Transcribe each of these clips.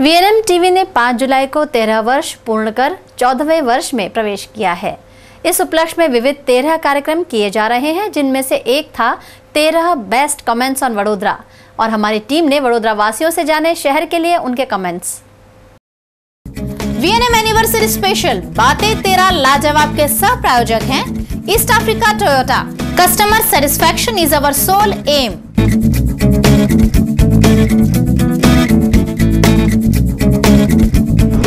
VNM TV ने 5 जुलाई को 13 वर्ष पूर्ण कर 14वें वर्ष में प्रवेश किया है। इस उपलक्ष्य में विविध 13 कार्यक्रम किए जा रहे हैं, जिनमें से एक था 13 बेस्ट कमेंट्स ऑन वडोदरा। और हमारी टीम ने वडोदरा वासियों से जाने शहर के लिए उनके कमेंट्स। वीएनएम एनिवर्सरी स्पेशल, बातें तेरा लाजवाब के सह प्रायोजक है, East Africa Toyota customer satisfaction is our sole aim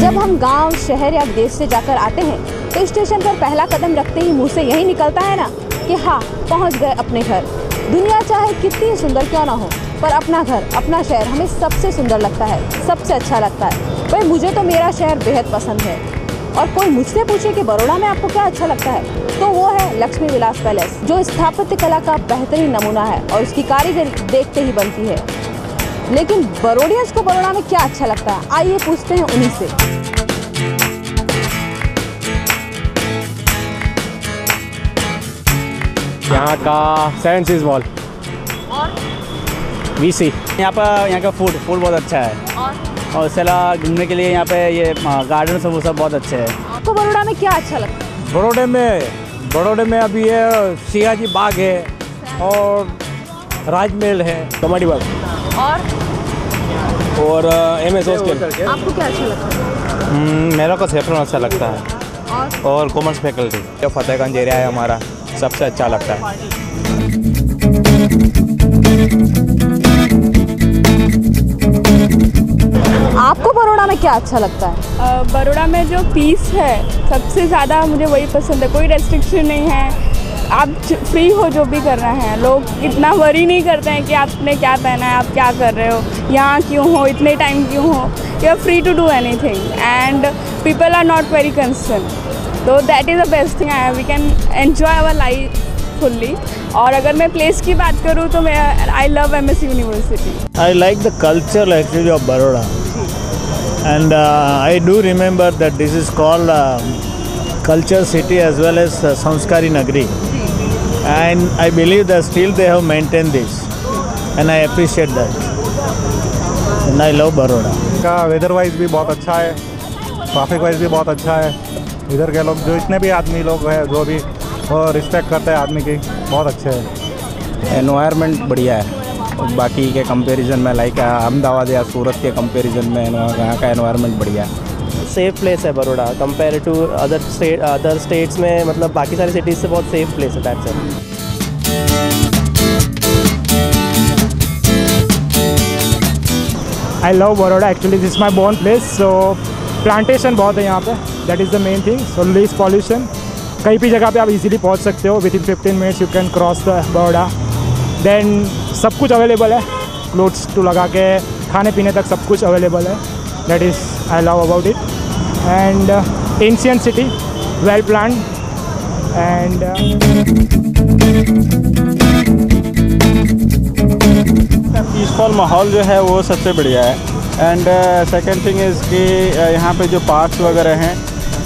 जब हम गाँव, शहर या देश से जाकर आते हैं तो स्टेशन पर पहला कदम रखते ही मुँह से यही निकलता है ना कि हाँ पहुँच गए अपने घर। दुनिया चाहे कितनी सुंदर क्यों ना हो पर अपना घर अपना शहर हमें सबसे सुंदर लगता है सबसे अच्छा लगता है। भाई मुझे तो मेरा शहर बेहद पसंद है। और कोई मुझसे पूछे कि बड़ोड़ा में आपको क्या अच्छा लगता है तो वो है लक्ष्मी विलास पैलेस जो स्थापत्य कला का बेहतरीन नमूना है और उसकी कारीगरी देखते ही बनती है। लेकिन बरोडियंस को बड़ोड़ा में क्या अच्छा लगता है? आइए पूछते हैं उन्हीं से। यहाँ का Seven Seas Mall we see यहाँ पर यहाँ का फ़ूड फ़ूड बहुत अच्छा है। और? इसके अलावा घूमने के लिए यहाँ पे ये गार्डन सब वो सब बहुत अच्छे हैं। आपको बड़ोड़ा में क्या अच्छा लगता है? बड़ोड़े में बड़ोड़े में अभी ये सियाजी बाग है और राजमहल है। कमाडी बाग और? और एम एस हॉस्टल आपको क्या अच्छा लगता है? मेरा को सेफ्रॉन अच्छा लगता है। और? और कॉमर्स फैकल्टी। जो फतेहगंज एरिया है हमारा सबसे अच्छा लगता है। आपको बड़ोड़ा में क्या अच्छा लगता है? बड़ोड़ा में जो पीस है सबसे ज़्यादा मुझे वही पसंद है। कोई रेस्ट्रिक्शन नहीं है। आप फ्री हो जो भी कर रहे हैं लोग इतना वरी नहीं करते हैं कि आपने क्या पहना है आप क्या कर रहे हो यहाँ क्यों हो इतने टाइम क्यों हो? You are free to do anything and people are not very concern तो that is the best thing I we can enjoy our life fully और अगर मैं प्लेस की बात करूँ तो मैं I love M S University I like the culture actually of Baroda. And I that this is called um culture city as well as uh, Sanskari Nagri. And I believe that still they have maintained this. And I appreciate that. And I love Baroda. का weather wise भी बहुत अच्छा है traffic wise भी बहुत अच्छा है इधर के लोग जो इतने भी आदमी लोग हैं जो भी वो रिस्पेक्ट करते हैं आदमी की बहुत अच्छे हैं एनवायरनमेंट बढ़िया है बाकी के कंपैरिजन में लाइक अहमदाबाद या सूरत के कंपैरिजन में यहाँ का एनवायरनमेंट बढ़िया है सेफ़ प्लेस है Baroda compare to other state other states में मतलब बाकी सारी सिटीज़ से बहुत सेफ़ प्लेस है that's it I love Baroda actually this my born place so plantation बहुत है यहाँ पे that is the main thing so less pollution कहीं भी जगह पे आप इजीली पहुँच सकते हो within fifteen minutes you can cross the Baroda then सब कुछ अवेलेबल है क्लोथ्स टू लगा के खाने पीने तक सब कुछ अवेलेबल है. That is I love about it and ancient city well plan and peaceful माहौल जो है वो सबसे बढ़िया है। एंड सेकेंड थिंग इज़ कि uh, यहाँ पे जो पार्क्स वगैरह हैं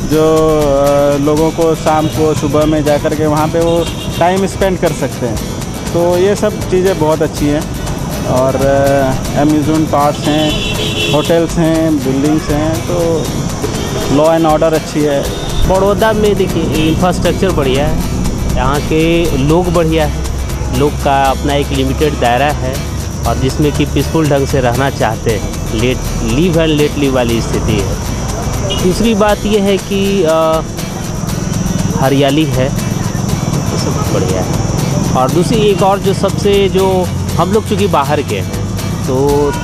जो uh, लोगों को शाम को सुबह में जा कर के वहाँ पे वो टाइम स्पेंड कर सकते हैं। तो ये सब चीज़ें बहुत अच्छी हैं। और अम्यूज़मेंट पार्क्स हैं होटल्स हैं बिल्डिंग्स हैं तो लॉ एंड ऑर्डर अच्छी है। बड़ौदा में देखिए इंफ्रास्ट्रक्चर बढ़िया है। यहाँ के लोग बढ़िया है। लोग का अपना एक लिमिटेड दायरा है और जिसमें कि पीसफुल ढंग से रहना चाहते हैं। Let live and let live वाली स्थिति है। दूसरी बात यह है कि हरियाली है। ये सब बढ़िया है। और दूसरी एक और जो सबसे जो हम लोग चूँकि बाहर के हैं तो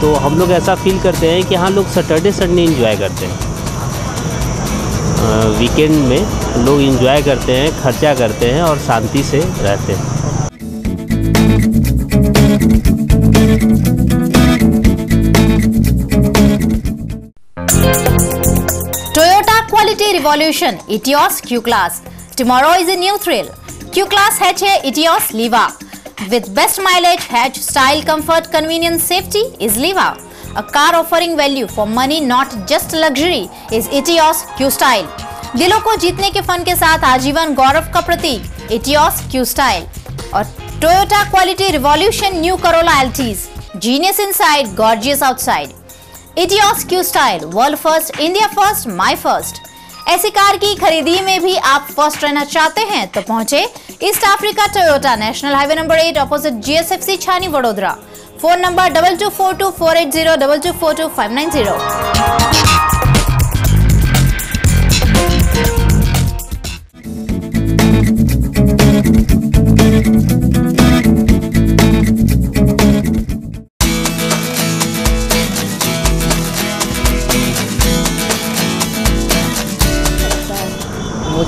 तो हम लोग ऐसा फील करते हैं कि यहाँ लोग सैटरडे संडे इंजॉय करते हैं वीकेंड में लोग इंजॉय करते हैं खर्चा करते हैं और शांति से रहते हैं Toyota Quality Revolution Etios Q Class. Tomorrow is a new thrill. Q Class hatch है Etios Liva. With best mileage, hatch, style, comfort, convenience, safety is Liva. A car offering value for money, not just luxury, is Etios Q Style. दिलों को जीतने के fun के साथ आजीवन गौरव का प्रतीक इटियोस क्यू स्टाइल और Toyota quality revolution new Corolla Altis genius inside gorgeous outside Etios Q style world first India first my first ऐसी कार की खरीदी में भी आप फ़र्स्ट रहना चाहते हैं तो पहुँचे East Africa Toyota national highway number eight opposite GSFC Chhani Vadodara. Phone number double two four two four eight zero double two four two five nine zero.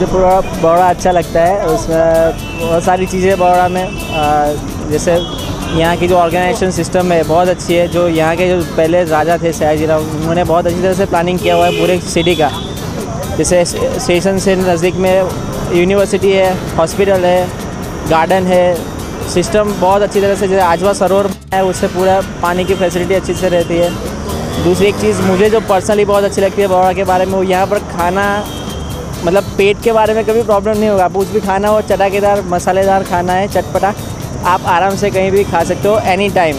मुझे पूरा बड़ा अच्छा लगता है। उसमें बहुत सारी चीज़ें बड़ा में जैसे यहाँ की जो ऑर्गेनाइजेशन सिस्टम है, बहुत अच्छी है। जो यहाँ के जो पहले राजा थे सयाजी राव, उन्होंने बहुत अच्छी तरह से प्लानिंग किया हुआ है पूरे सिटी का। जैसे स्टेशन से नज़दीक में यूनिवर्सिटी है हॉस्पिटल है गार्डन है। सिस्टम बहुत अच्छी तरह से, जैसे आजवा सरोवर है, उससे पूरा पानी की फैसिलिटी अच्छी से रहती है। दूसरी एक चीज़, मुझे जो पर्सनली बहुत अच्छी लगती है बड़ौदा के बारे में, वो यहाँ पर खाना मतलब पेट के बारे में कभी प्रॉब्लम नहीं होगा। कुछ भी खाना हो चटाकेदार, मसालेदार खाना है, चटपटा, आप आराम से कहीं भी खा सकते हो एनी टाइम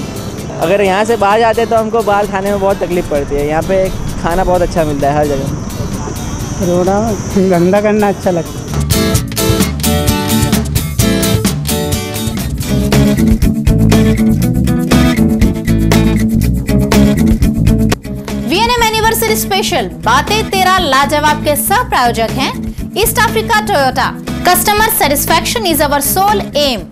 अगर यहाँ से बाहर जाते हैं तो हमको बाहर खाने में बहुत तकलीफ़ पड़ती है। यहाँ पे खाना बहुत अच्छा मिलता है हर जगह। रोड़ा गंदा करना अच्छा लगता है। स्पेशल बातें तेरा लाजवाब के सह प्रायोजक हैं। East Africa Toyota customer satisfaction is our sole aim